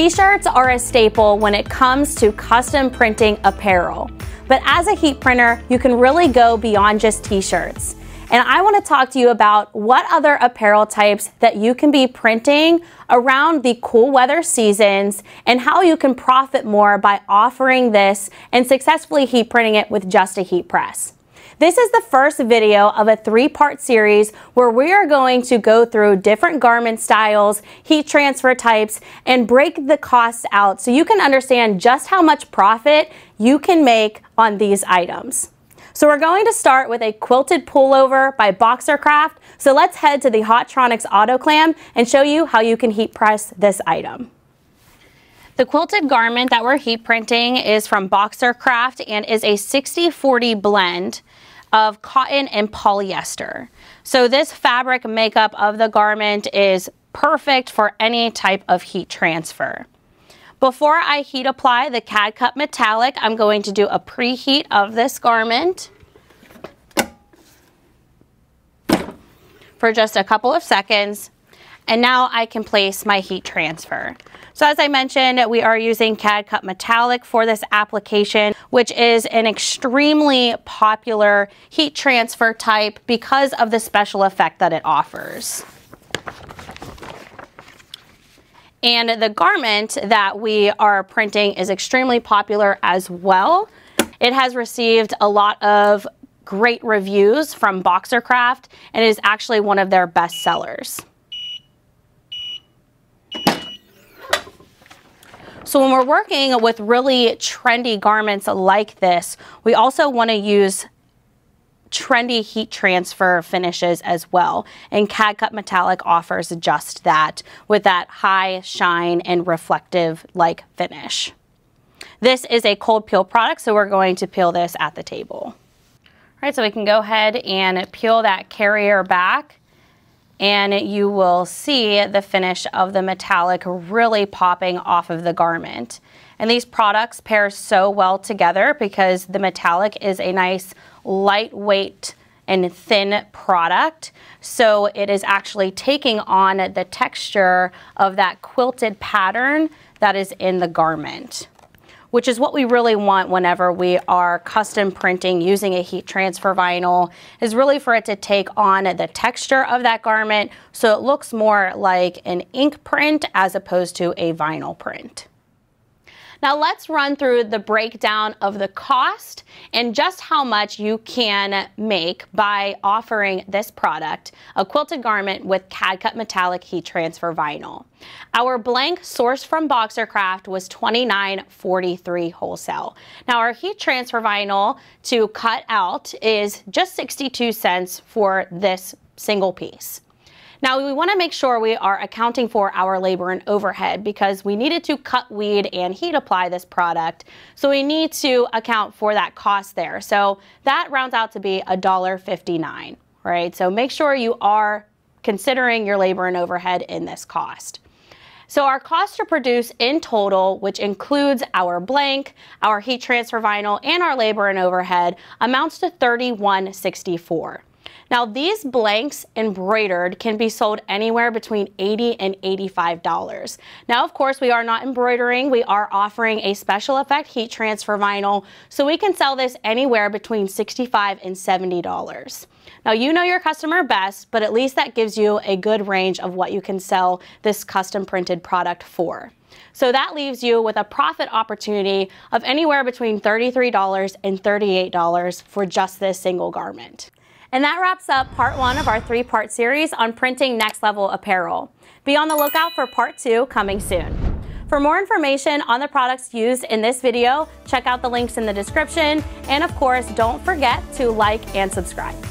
T-shirts are a staple when it comes to custom printing apparel. But as a heat printer, you can really go beyond just t-shirts. And I want to talk to you about what other apparel types that you can be printing around the cool weather seasons and how you can profit more by offering this and successfully heat printing it with just a heat press. This is the first video of a three-part series where we are going to go through different garment styles, heat transfer types, and break the costs out so you can understand just how much profit you can make on these items. So we're going to start with a quilted pullover by Boxercraft. So let's head to the Hotronix AutoClam and show you how you can heat press this item. The quilted garment that we're heat printing is from Boxercraft and is a 60-40 blend of cotton and polyester. So this fabric makeup of the garment is perfect for any type of heat transfer. Before I heat apply the CAD Cut Metallic, I'm going to do a preheat of this garment for just a couple of seconds. And now I can place my heat transfer. So as I mentioned, we are using CAD Cut Metallic for this application, which is an extremely popular heat transfer type because of the special effect that it offers. And the garment that we are printing is extremely popular as well. It has received a lot of great reviews from Boxercraft and is actually one of their best sellers. So when we're working with really trendy garments like this, we also want to use trendy heat transfer finishes as well. And CAD Cut Metallic offers just that with that high shine and reflective like finish. This is a cold peel product, so we're going to peel this at the table. All right, so we can go ahead and peel that carrier back and you will see the finish of the metallic really popping off of the garment. And these products pair so well together because the metallic is a nice lightweight and thin product. So it is actually taking on the texture of that quilted pattern that is in the garment which is what we really want whenever we are custom printing using a heat transfer vinyl, is really for it to take on the texture of that garment so it looks more like an ink print as opposed to a vinyl print. Now let's run through the breakdown of the cost and just how much you can make by offering this product, a quilted garment with CAD Cut Metallic Heat Transfer Vinyl. Our blank sourced from Boxercraft was $29.43 wholesale. Now our heat transfer vinyl to cut out is just 62 cents for this single piece. Now we want to make sure we are accounting for our labor and overhead because we needed to cut weed and heat apply this product. So we need to account for that cost there. So that rounds out to be $1.59, right? So make sure you are considering your labor and overhead in this cost. So our cost to produce in total, which includes our blank, our heat transfer vinyl, and our labor and overhead, amounts to 3164. Now these blanks embroidered can be sold anywhere between 80 and $85. Now of course we are not embroidering, we are offering a special effect heat transfer vinyl, so we can sell this anywhere between 65 and $70. Now you know your customer best, but at least that gives you a good range of what you can sell this custom printed product for. So that leaves you with a profit opportunity of anywhere between $33 and $38 for just this single garment. And that wraps up part one of our three part series on printing next level apparel. Be on the lookout for part two coming soon. For more information on the products used in this video, check out the links in the description. And of course, don't forget to like and subscribe.